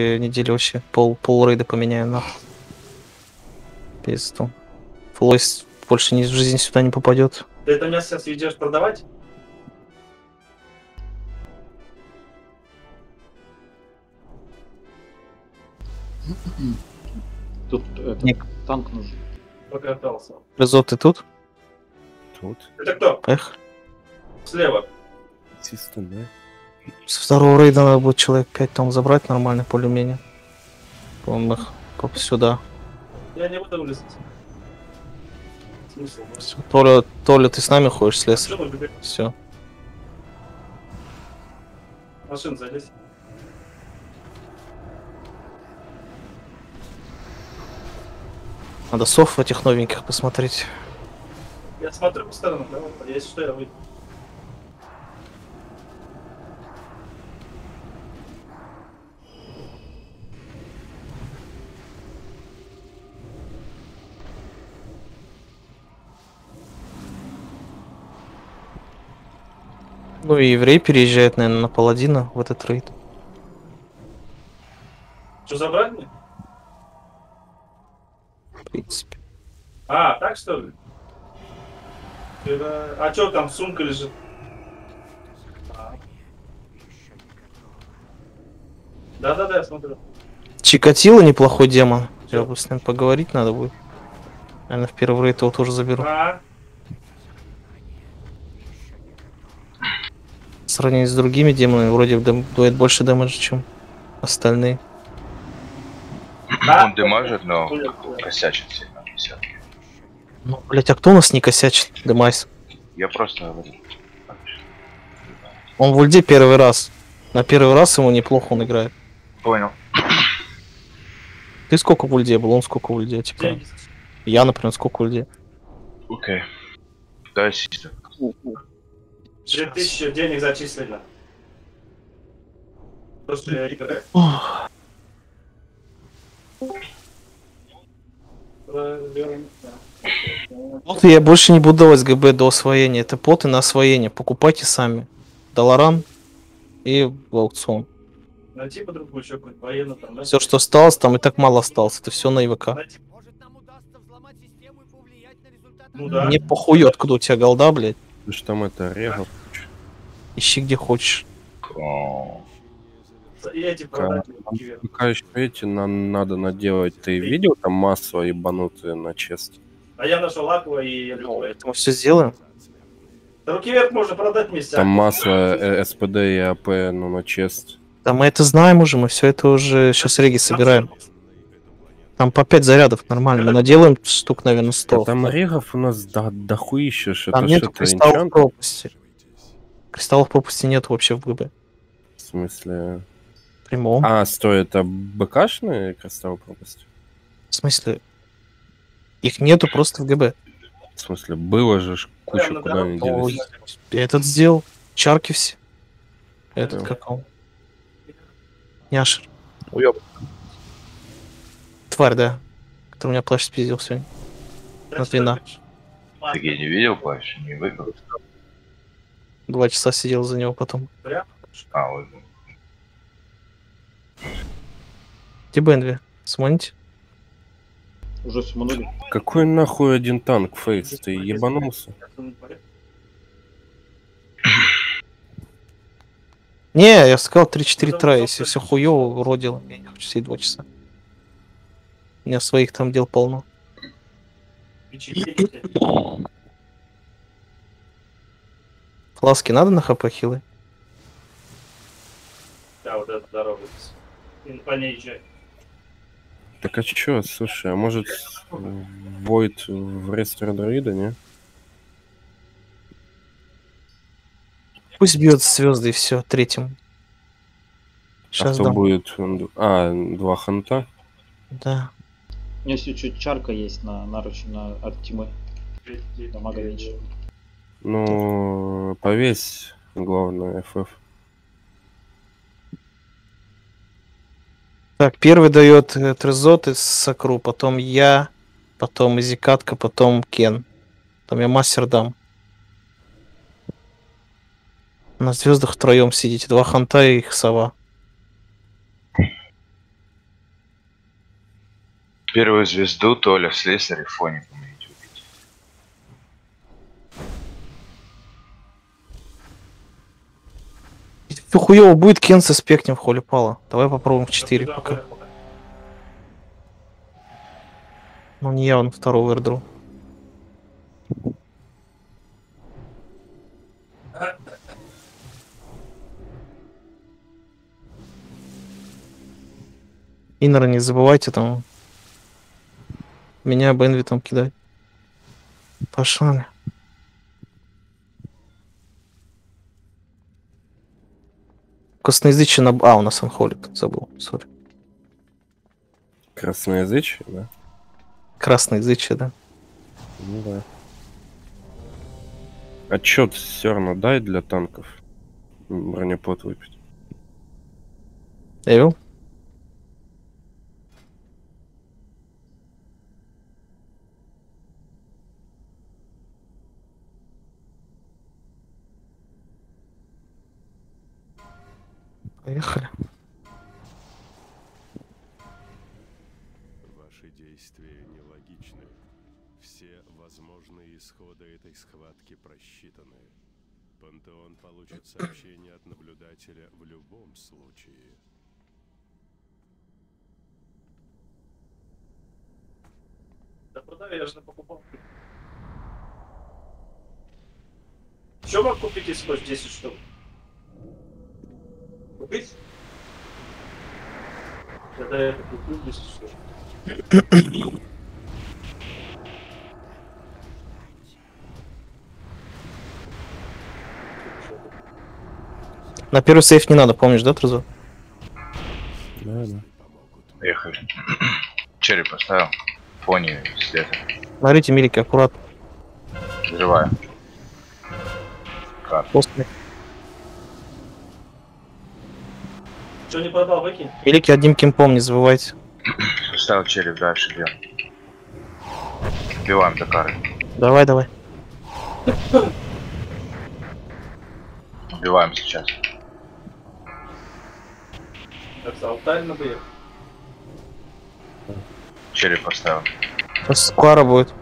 недели вообще пол, пол рейда поменяю нахуй. Пизду. Флойс больше ни в жизни сюда не попадет. Ты это мясо сейчас идешь продавать? Тут это, Ник. танк нужен. Покатался. Резот, ты тут? Тут. Это кто? Эх. Слева. Систем, да? С второго рейда надо будет человек 5 там забрать нормально, более-менее. По-моему, их по- сюда. Я не буду вылезать. Всё. Толя, Толя, ты с нами ходишь, бегай. Все. Машин залезь. Надо сов этих новеньких посмотреть. Я смотрю по сторонам, давай, если что, я выйду. Ну и еврей переезжает, наверное, на паладина в этот рейд. Что, забрать мне? В принципе. А, так что ли? Это- А что там, сумка лежит? А. Да-да-да, я смотрю. Чикатило неплохой демон. Я бы с ним поговорить надо будет. Наверное, в первый рейд его тоже заберу. А, В сравнении с другими демонами, вроде дэм- дует больше дэмэджа, чем остальные. да? Он демажит, но косячит сильно. всё-таки. Ну, блять, а кто у нас не косячит? Демайс. Я просто говорю. Он в ульде первый раз. На первый раз ему неплохо он играет. Понял. Ты сколько в ульде был? Он сколько в ульде? Типа, я, например, сколько в ульде? Окей. Дай систем. 2000 денег зачислили. После игры. Вот я больше не буду давать ГБ до освоения. Это поты на освоение. Покупайте сами. Долларам и в аукцион. Найти по другую еще какой-нибудь военный там, да? Все, что осталось, там и так мало осталось. Это все на ИВК. Найти- Может, нам удастся взломать систему и повлиять на результат Ну да. Мне похуй, откуда у тебя голда, блядь. Ты ж там это регал. Ищи где хочешь. О, продать кивер. Пока еще эти на- надо наделать. Ты видел там массово ебанутые на чест? А я нашел Аква и Ну, это мы все сделаем. Руки вверх можно продать вместе. Там массово э, СПД и АП, ну на чест. Да мы это знаем уже, мы все это уже сейчас реги собираем. Там по 5 зарядов нормально. Мы наделаем штук, наверное, 100. А там регов у нас до, дохуища, что Там что-то кристаллов инчант, пропасти. Кристаллов пропасти нет вообще в ГБ. в смысле... Прямом. А, стой, это БКшные кристаллы пропасти? В смысле? Их нету просто в ГБ. В смысле, было же куча, Прям на куда они дорогу. делись. Этот сделал. Чарки все. Этот Понял. как он? Няшер. Уёб. Тварь, да. Который у меня плащ спиздил сегодня. На вина. Так я не видел плащ, не выиграл. Два часа сидел за него потом. А, выиграл. Где Бенви? Смотрите. Уже суманули. Какой нахуй один танк, Фейс? Ты ебанулся? Не, я сказал 3-4 тра, если все хуево, уродил. Я не хочу сидеть 2 часа. У меня своих там дел полно. Фласки надо на хп хилы? Да, вот эта дорога. И по ней езжай. Так а чё, слушай, а может Войд в рестор друида, не? Пусть бьет звезды и все, третьим. А Сейчас кто дам. будет? А, два ханта? Да. У меня все чуть чарка есть на наруч на от Тимы. Дамага меньше. Ну, повесь, главное, FF. Так, первый дает э, Трезот из Сакру, потом я, потом Изикатка, потом Кен. Там я мастер дам. На звездах втроем сидите. Два ханта и их сова. Первую звезду Толя в фоне помните убить. Если хуёво будет, Кенса спекнем в холле пала. Давай попробуем в 4 Да, пока. да. Ну не явно второго эрдру. Иннера не забывайте там. Меня Бенвитом кидать. Пошли. Косноязычие на... А, у нас анхолик, забыл, сори. Красноязычие, да? Красноязычие, да. Ну да. Отчет все равно дай для танков. Бронепот выпить. Эвил? Поехали. Ваши действия нелогичны. Все возможные исходы этой схватки просчитаны. Пантеон получит сообщение от наблюдателя в любом случае. Да продай, я же покупал. Еще мог купить, если хочешь 10 штук? Купить? Тогда я это куплю 10 штук. На первый сейф не надо, помнишь, да, Трузо? Да, да. Поехали. Черри поставил. Фоне света. Смотрите, милики, аккуратно. Взрываю. Как? После. Что не продал, выкинь. Милики одним кемпом, не забывайте. Поставил черри, дальше бьем. Убиваем Дакары. Давай, давай. Убиваем сейчас. Так, за алтарь надо ехать. Черри поставил. Сейчас скоро будет.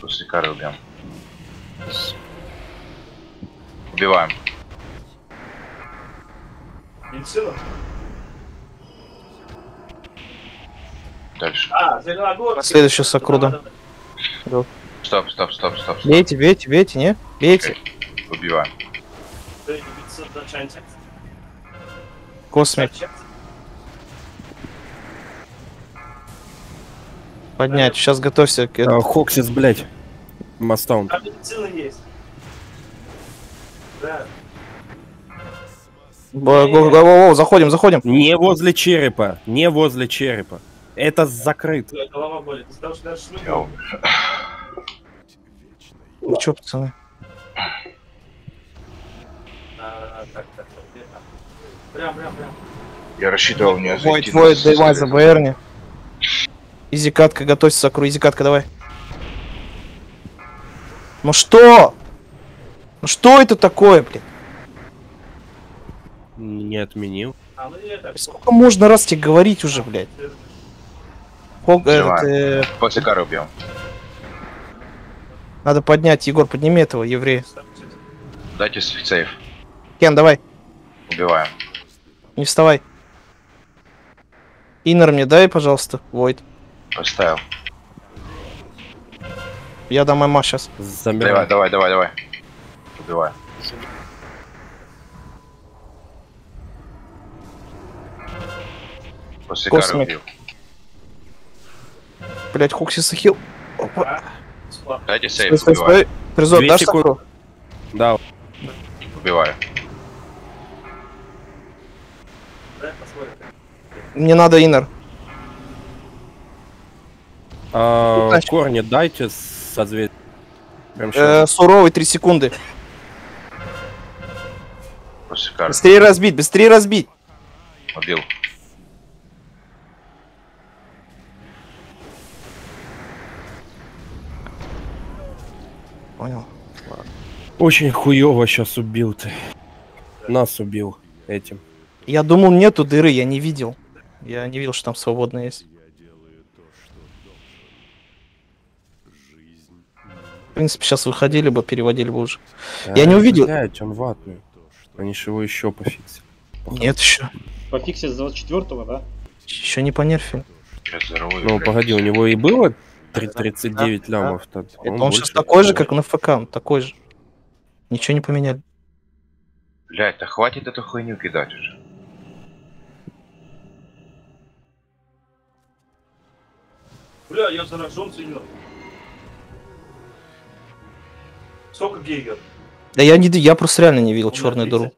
После кары убьем. Убиваем. Медицина? Дальше. А, Зеленогорск. Сакру, да. Стоп, стоп, стоп, стоп. Бейте, бейте, бейте, не? Бейте. Убиваем. Космик. Поднять. Сейчас готовься. к- А, Хоксис, блядь. Мастаун. А медицина есть. Да. Б- го- го- го- го, Заходим, заходим. Не возле черепа. Не возле черепа. Это закрыт. Голова болит. Ну чё, пацаны? Так, так, так, где там? Прям, прям, прям. Я рассчитывал не Войд, зайти Войд, на давай за БРни. Изи катка, готовься, Сакру, изи катка, давай. Ну что? Ну что это такое, блин? Не отменил. А, ну. Сколько можно раз тебе говорить уже, блядь? Взрываем. этот, э, После кары убьем. надо поднять, Егор, подними этого еврея. Дайте сейф. Кен, давай, Убиваем. не вставай. Иннер мне дай, пожалуйста, Войд. Поставил. Я дам МА сейчас. Давай, Замирай. давай, давай, давай. Убиваем. После Космик. убил. Блять, Хоксис хил. Опа. Дайте Стой, сейф, стой, стой. Трезор, Две дашь секунды. Сакру? Да. Убиваю. Мне надо Иннер. А, корни дайте созвездие. Э, суровый, 3 секунды. Быстрее разбить, быстрее разбить. Убил. Понял. Очень хуево сейчас убил ты. Нас убил этим. Я думал, нету дыры, я не видел. Я не видел, что там свободно есть. Я делаю то, что должен. Жизнь В принципе, сейчас выходили бы, переводили бы уже. Да, Я не увидел. Блять, он ватный. Они же его еще пофиксили. Нет еще. Пофиксить с 24 да? Еще не понерфили. Ну, погоди, у него и было 3- 39 лямов. то Это он, сейчас такой же, как на ФК, он такой же. Ничего не поменяли. Блять, да хватит эту хуйню кидать уже. Бля, я заражен сильно. Сколько гейгер? Да я не, я просто реально не видел черную 30. дуру.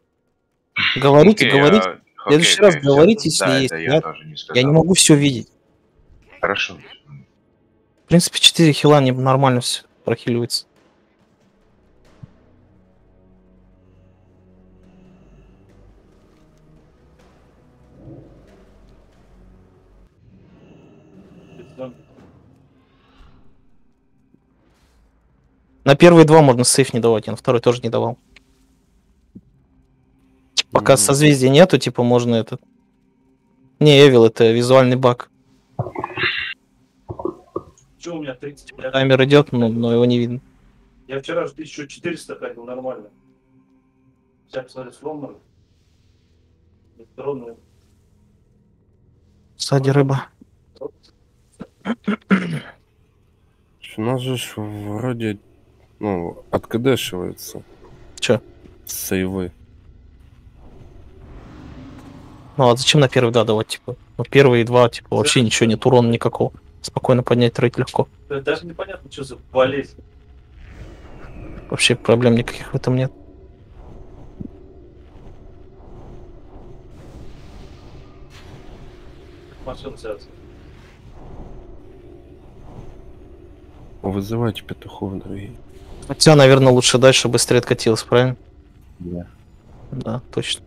Говорите, Окей, говорите. а, В следующий окей, раз говорите, если Да, есть. Я- я не. Я не могу все видеть. Хорошо. В принципе, 4 хила не нормально все прохиливается. На первые два можно сейф не давать, я на второй тоже не давал. Пока Мгм. созвездия нету, типа можно этот... Не, Эвил, это визуальный баг. Че у меня 30? бля? Таймер идет, но, но его не видно. Я вчера же 1400 ходил нормально. Сейчас посмотрю с. Электронную. Сзади рыба. У нас же вроде, ну, откадешивается. Чё? Сейвы. Ну а зачем на первый два давать, типа? Ну первые два, типа, вообще ничего нет, урона никакого. Спокойно поднять рейд легко. Да Даже непонятно, что за болезнь. Вообще проблем никаких в этом нет. Машина связана. Вызывайте петухов, дорогие. Хотя, наверное, лучше чтобы быстрее откатилось, правильно? Да. Да, точно.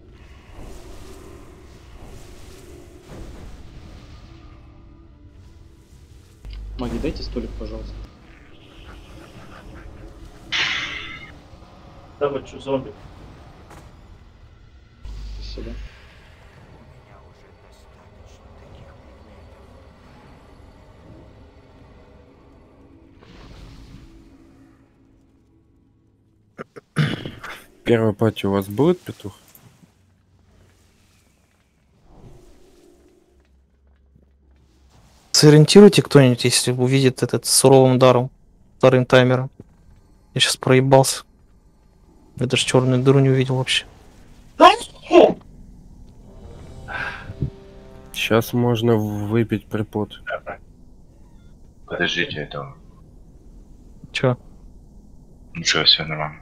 Маги, дайте столик, пожалуйста. Давай, что, зомби? Сюда. Первая пати у вас будет петух? Сориентируйте кто-нибудь, если увидит этот суровым даром, вторым таймером. Я сейчас проебался. Я даже черную дыру не увидел вообще. Сейчас можно выпить припот. Подождите этого. Че? Ничего, все нормально.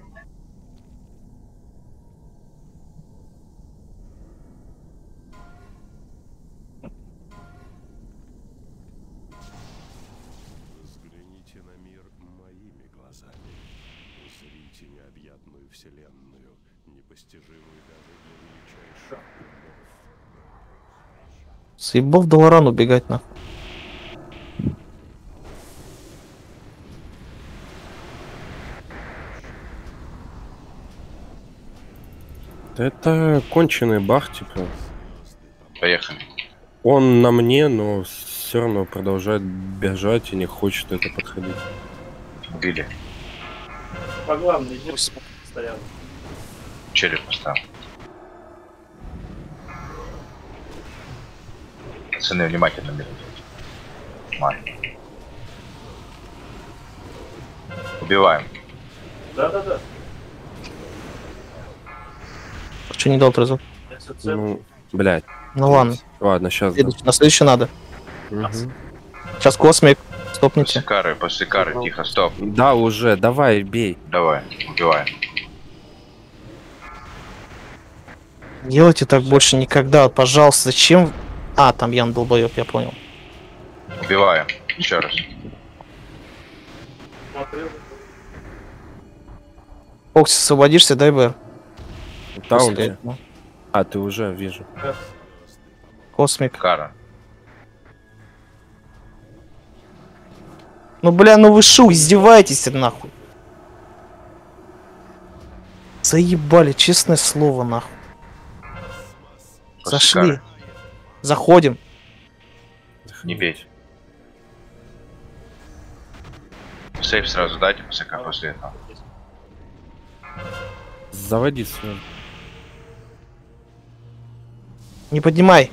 Съебал в Долоран убегать на. Да это конченый бах, типа. Поехали. Он на мне, но все равно продолжает бежать и не хочет это подходить. Убили. По главной не постоянно. Череп поставил. Пацаны, внимательно берите. Убиваем. Да-да-да. Че не дал СЦ. Ну, блядь. Ну ладно. Ладно, сейчас. Следующий- на следующий надо. Сейчас космик. Стопните. После кары, после кары, тихо, стоп. Да, уже, давай, бей. Давай, убиваем. Делайте так больше никогда, пожалуйста. Зачем? А, там Ян долбоёб, я понял. Убиваем. Еще раз. Смотрел. Фокс, освободишься, дай БР. В После этого. А, ты уже, вижу. Космик. Кара. Ну бля, ну вы шо, издеваетесь нахуй? Заебали, честное слово, нахуй. После Зашли. кары. Заходим. Не бейте. Сейф сразу дайте, ПСК после этого. Заводи свой. Не поднимай.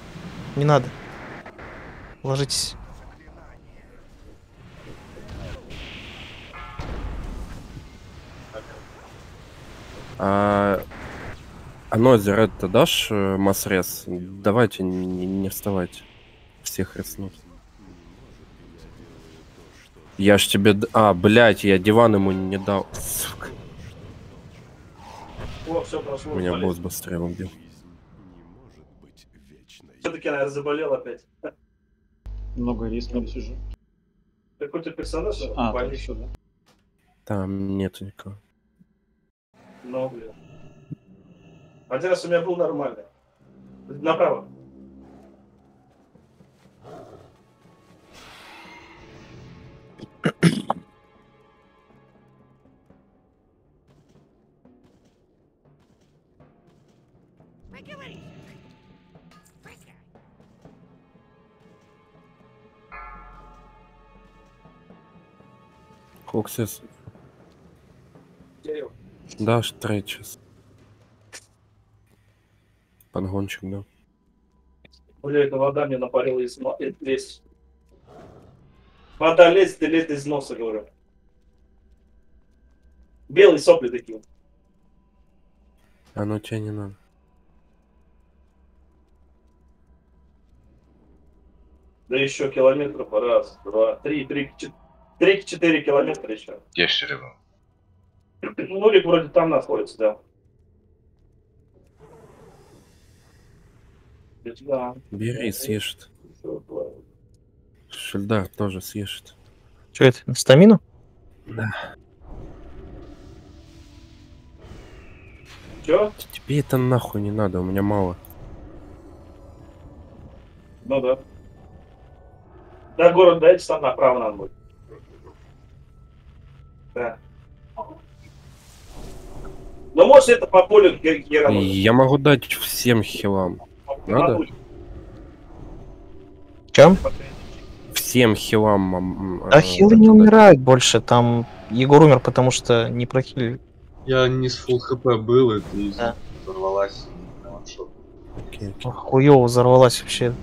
Не надо. Ложитесь. А, а Нозер, это дашь э, масс-рез? Давайте, не, не вставайте. Всех резнут. Я ж тебе... А, блядь, я диван ему не дал. Сука. О, все прошло. Меня босс быстрее убил. Жизнь не может быть вечной. Все-таки, наверное, заболел опять. Много риска сижу. Какой-то персонаж? А, там больничный. сюда. Там нету никого. Ну, блин. Один раз у меня был нормальный. Направо. Хоксис. Дерево. Дашь трейчес. Подгончик, да. Бля, эта вода мне напарила из э, лезть. Вода лезет и лезет из носа, говорю. Белые сопли такие. Оно тебе не надо. Да еще километров. Раз, два, три, три, чет- три-четыре километра еще. Где Шерегу? Ну, Рик вроде там находится, да. Бери, съешь. Шельдар тоже съешь. Что это? На стамину? Че? Тебе это нахуй не надо, у меня мало. Ну да. Да, город дайте, там направо надо будет. Да. Ну, может, это по полю Германа. Я могу дать всем хилам. Надо? Чем? Всем хилам. А э, хилы не умирают больше. Там Егор умер, потому что не прохилили. Я не с full хп был, и ты Да. взорвалась. на ваншот. окей, окей. Хуёво взорвалась вообще.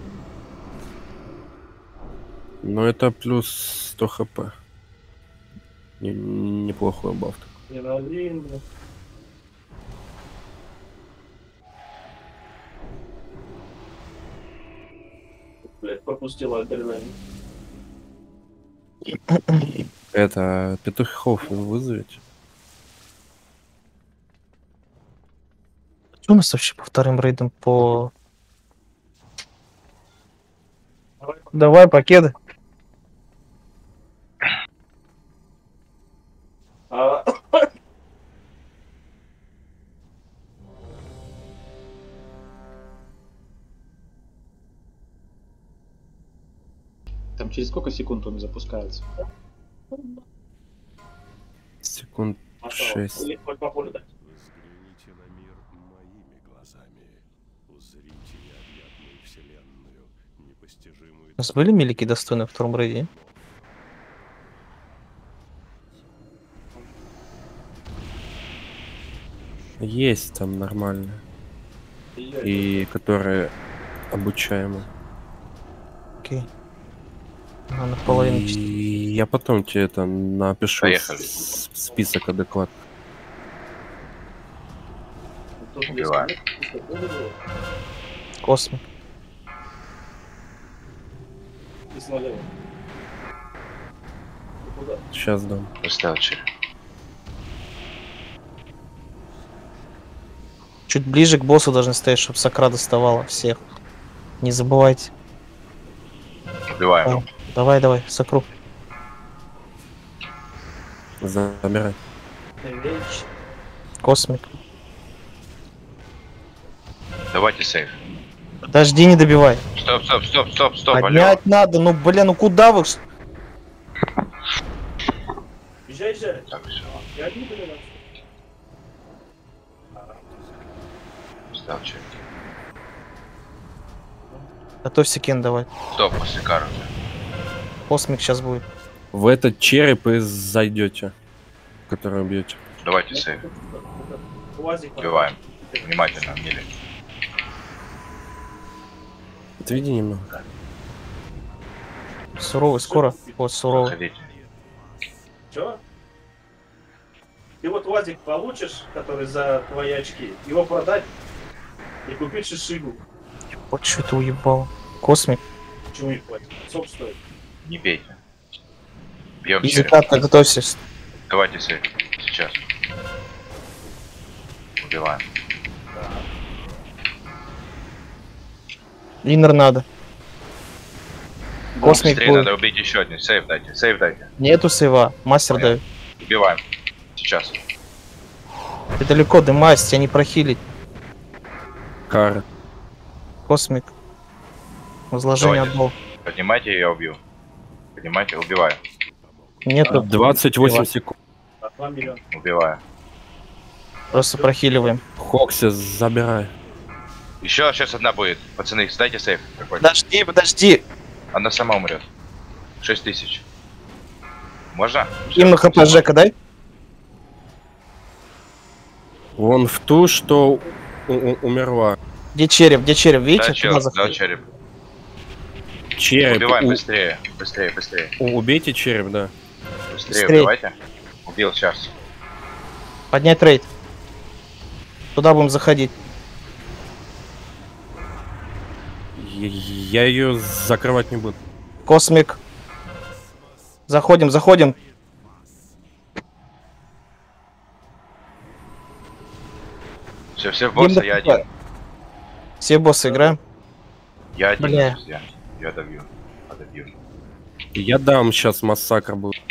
Но это плюс 100 хп. Не- неплохой баф. Не на один, блин. Блять, пропустила адреналин. Это петухов вызовете? Что у нас вообще по вторым рейдам по... Давай, пакеты. Через сколько секунд он запускается? Секунд осталось. Шесть. Взгляните на мир моими глазами. Узрите необъятную вселенную, непостижимую У нас были милики достойны в втором рейде? есть там нормально. И... Которые обучаемы. Окей. А, наполовину И чисто. я потом тебе это напишу Поехали. список адекват. Убиваем. И Куда? Сейчас дам. Череп. Чуть ближе к боссу должны стоять, чтобы Сакра доставала всех. Не забывайте. Убиваем. О, давай, давай, Сакру. Забирай. Меч. Космик. Давайте сейф. Подожди, не добивай. Стоп, стоп, стоп, стоп, стоп, алло. Поднять надо, ну бля, ну куда вы? Езжай, езжай. Так, все. Я не понимаю. Череп. Готовься кен давай. Стоп, после кары. Космик сейчас будет. В этот череп и зайдете, который убьете. Давайте сейв. Убиваем. Внимательно, мили. Отведи немного. Суровый, скоро. Вот, суровый. Заходите. Чё? Ты вот УАЗик получишь, который за твои очки, его продать и купить шишигу. Вот что ты уебал. Космик. Почему не хватит? Сок стоит. Не бейте. Бьем через. Изикатно готовься. Давайте сейв. Сейчас. Убиваем. Иннер надо. Космик Быстрее будет. надо убить еще один. Сейв дайте. Сейв дайте. Нету сейва. Мастер Понял. дает. Убиваем. Сейчас. Ты далеко дымайся, тебя не прохилить. Кара. Космик. Возложение отдал. Поднимайте, я убью. Поднимайте, убиваю. Нету. 28 Убивай. секунд. А 2 миллиона. Убиваю. Просто прохиливаем. Хокси, забирай. Еще сейчас одна будет. Пацаны, сдайте какой-то. Подожди, подожди. Она сама умрет. 6 тысяч. Можно? Им на хп Жека дай. Вон в ту, что у- у- умерла. Где череп, где череп, видите? Да, чел, да, череп. Череп. Убиваем у- быстрее. Быстрее, быстрее. у- убейте череп, да. Быстрее Быстрее. убивайте. Убил сейчас. Поднять рейд. Туда будем заходить. Я ее закрывать не буду. Космик. Заходим, заходим. Все, все в босса, я один. Все боссы играем. Я один, Бля. друзья. Я добью. Подобью. Я дам сейчас массакр будет.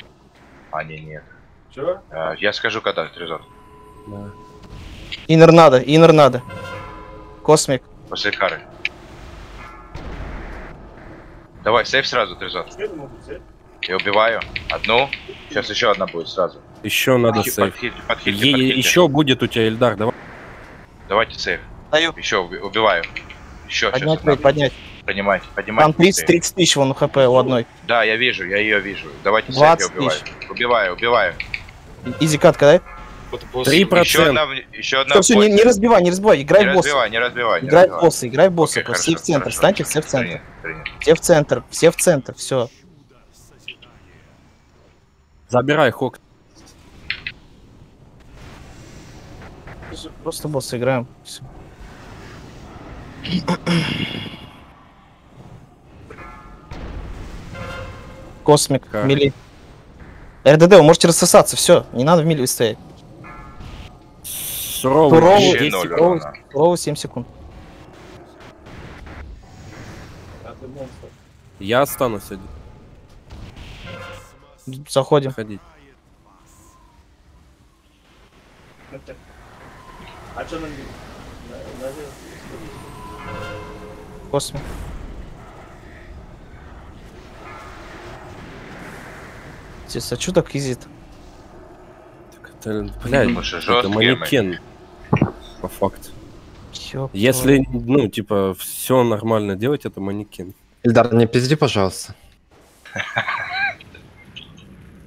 А, не, нет. Чё? А, я скажу, когда, Трезор. Да. Иннер надо, иннер надо. Космик. После кары. Давай, сейф сразу, Трезор. Я убиваю. Одну. Сейчас еще одна будет сразу. Еще надо Подхи- сейф. Подхильте, подхильте, Е- подхильте. еще будет у тебя Эльдар, давай. Давайте сейф. Даю. Еще уби- убиваю. Еще Поднять сейчас. рейд, поднять. Поднимайте, поднимайте. Там 30, быстрее. 30 тысяч вон у хп у одной. Да, я вижу, я ее вижу. Давайте 20 я убиваю. Убиваю, убиваю. Изи катка, дай. Три Еще процента. одна, в- еще одна. Все, все, в не, не разбивай, не разбивай, играй Не в босса. разбивай, не разбивай. не Играй в разбивай. босса, играй в босса. Окей, все в центр, хорошо. станьте все в центр. Принято, принято. Все в центр, все в центр, все. Забирай Хок. Просто босса играем. Всё. Космик, Как? мили. РДД, вы можете рассосаться, все, не надо в мили стоять. Суровый. Суровый, Вообще 10 ноль секунд. Суровый, урона. суровый 7 секунд. А ты монстр. Я останусь один. Заходим. Ходить. А что нам... Космик. Здесь, а что так изит? Так это, блядь, это жесткий манекен. По факту. Ёб Если, ну, типа, все нормально делать, это манекен. Ильдар, не пизди, пожалуйста.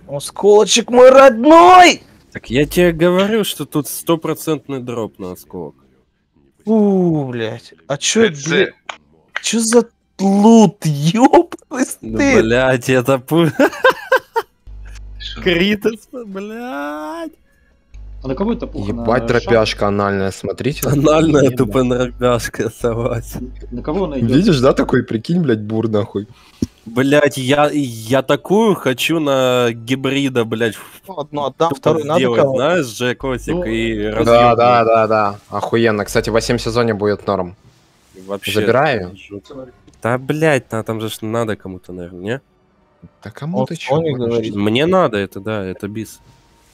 Осколочек мой родной! Так я тебе говорю, что тут стопроцентный дроп на осколок. Фу, блядь. А чё, блядь, чё за лут, ёбаный Ну, стыд? блядь, это? Критос, блядь. А на кого это пух? Ебать, На дропяшка анальная, смотрите. Анальная тупо дробяшка, согласен. На кого она идет? Видишь, да, такой, прикинь, блядь, бур нахуй. Блять, я, я такую хочу на гибрида, блять, Одну отдам, вторую надо сделать, кого? знаешь, Джекосик Ну, и Да, разъёбывать. да, да, да. Охуенно. Кстати, в 8 сезоне будет норм. Вообще. Забираю. Да, блять, на, там же ж надо кому-то, наверное, не? Да кому ты говорит. Мне надо это, да, это бис.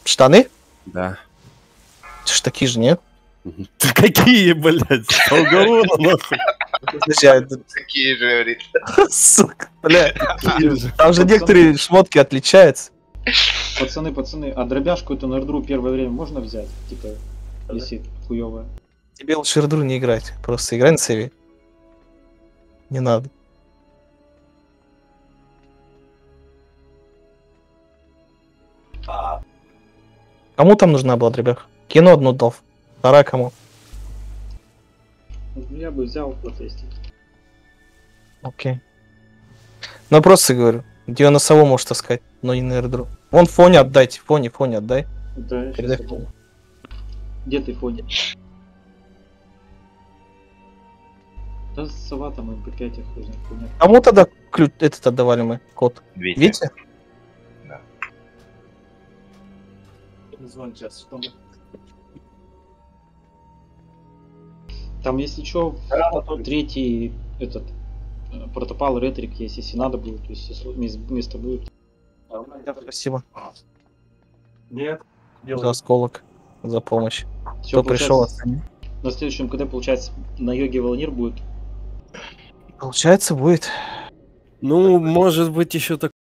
Штаны? Да. Это ж такие же, нет? Ты какие, блядь, уголовно, нахуй. А Какие же, говорит. Сука, бля. Там же некоторые шмотки отличаются. Пацаны, пацаны, а дробяшку эту на рдру первое время можно взять? Типа, висит хуёвая. Тебе лучше рдру не играть. Просто играй на сейве. Не надо. Кому там нужна была дробяха? Кино одну дал. Вторая кому? Я бы взял протестить. Окей. Ну просто говорю. Где на сову может таскать, но не на аэродром. Вон фоне отдайте, фоне, фоне отдай. Да, Передай фоне. Где ты фоне? Да сова там МП5 их хуй знает, хуйня. Кому тогда ключ этот отдавали мы? Код. Витя. Видите? Звон сейчас. Что мы- Там, если что, Рано третий этот э, протопал ретрик есть, если надо будет, то есть если мес- место будет. Спасибо Нет. за Делай. осколок, за помощь. Все, Кто пришел, остальные. на следующем КД, получается, на йоге Волонир будет. Получается, будет. Ну, может быть, еще так